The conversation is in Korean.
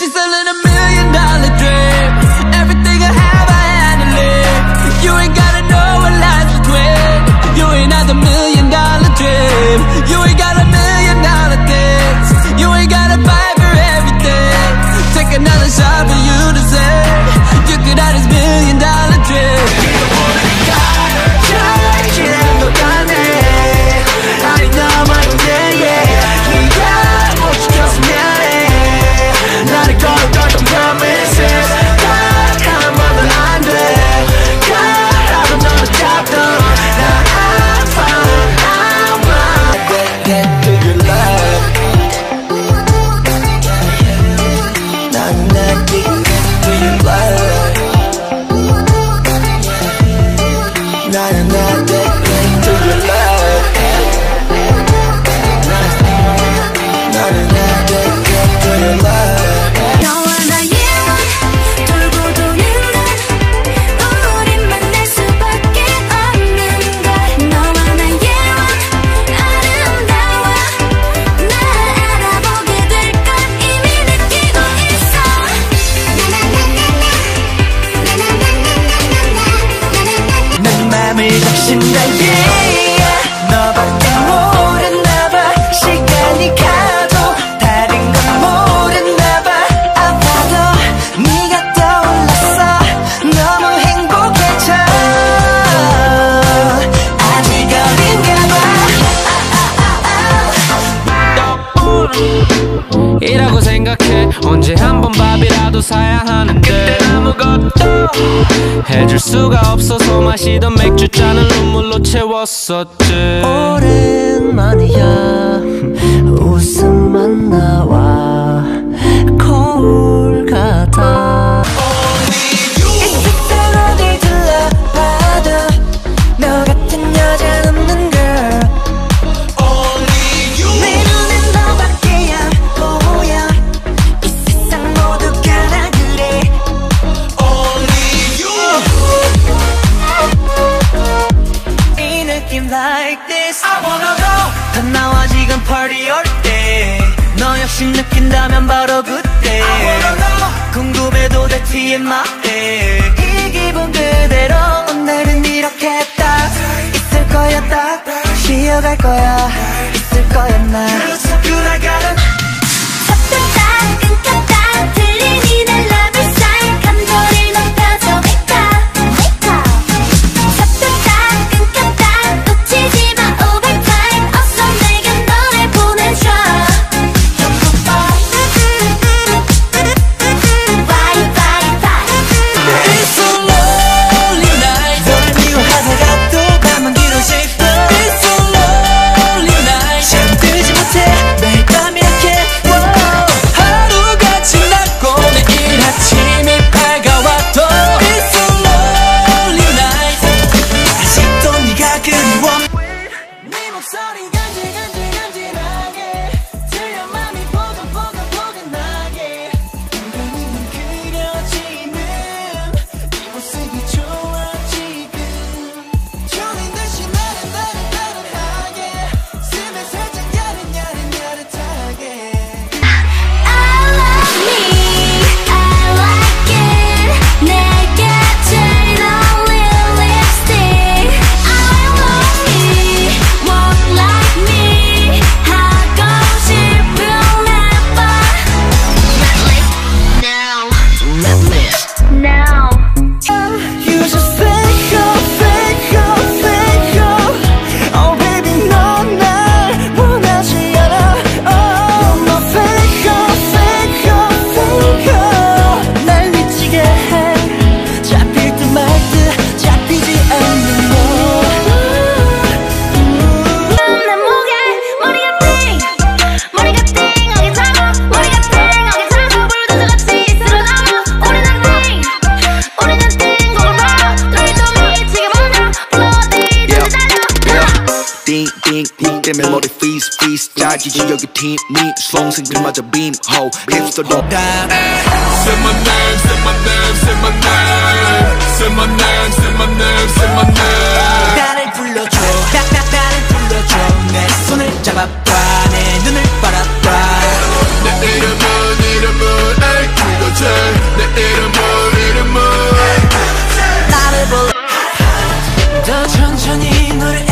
She's selling a million dollar dress. 무조건 밥이라도 사야 하는데 그땐 아무것도 해줄 수가 없어서 마시던 맥주 잔을 눈물로 채웠었지. place I wanna go 다 나와 지금 party all day 너 역시 느낀다면 바로 그때 I wanna go 궁금해 도대체 my day 이 기분 그대로 오늘은 이렇게 딱 있을 거야 딱 쉬어갈 거야 있을 거야 나 Girl it's so good I gotta sorry. 닉 때문에 머리 freeze freeze. 짜지지 여기 팀니 수험생들마저 빔호 힙스터도 다 Say my name, say my name, say my name. Say my name, say my name, say my name. 나를 불러줘. 나, 나, 나를 불러줘. 내 손을 잡아봐 내 눈을 바라봐 내 이름은 이름은 AQJ 내 이름은 이름은 AQJ 나를 불러. 더 천천히 노래